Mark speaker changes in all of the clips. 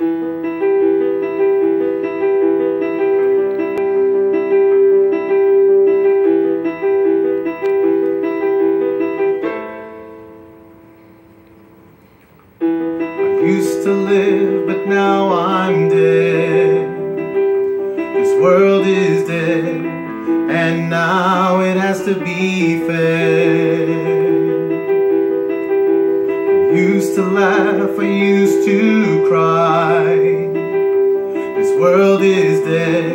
Speaker 1: used to live, but now I'm dead. This world is dead, and now it has to be fed. To laugh, I used to cry. This world is dead,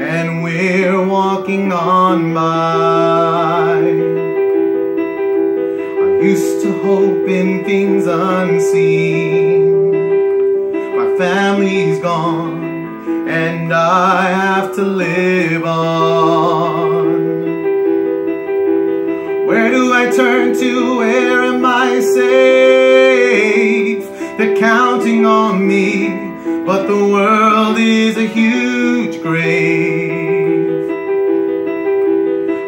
Speaker 1: and we're walking on by I used to hope in things unseen. My family's gone, and I have to live on. Where do I turn to? Where am I safe? They're on me, but the world is a huge grave.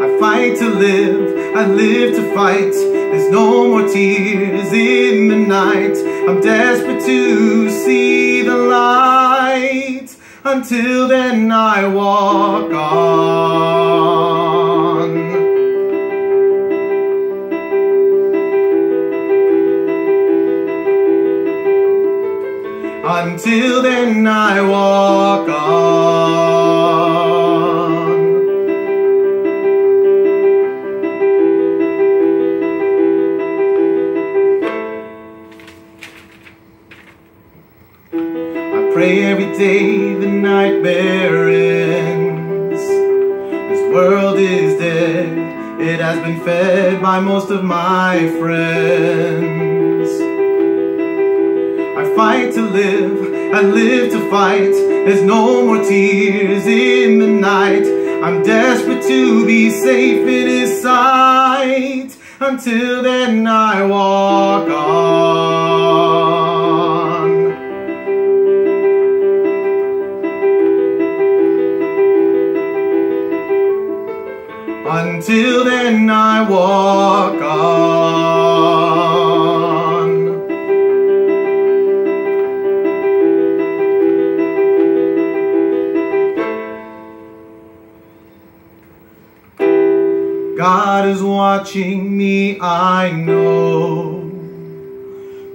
Speaker 1: I fight to live, I live to fight. There's no more tears in the night. I'm desperate to see the light. Until then I walk on. Until then I walk on. I pray every day the nightmare ends. This world is dead. It has been fed by most of my friends. Fight to live, I live to fight. There's no more tears in the night. I'm desperate to be safe in his sight. Until then I walk on. Until then I walk on. God is watching me, I know.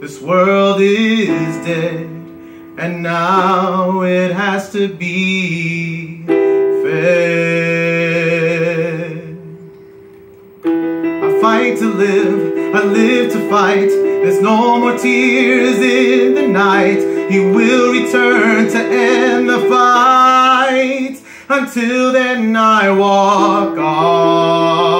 Speaker 1: This world is dead, and now it has to be fed. I fight to live, I live to fight. There's no more tears in the night. He will return to end the fight. Until then I walk on.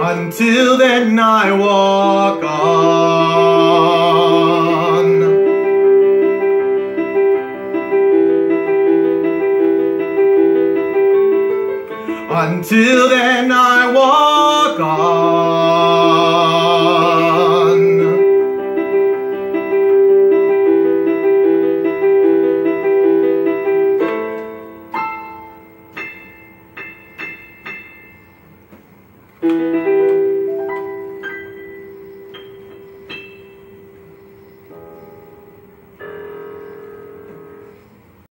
Speaker 1: Until then I walk on. Until then I walk on.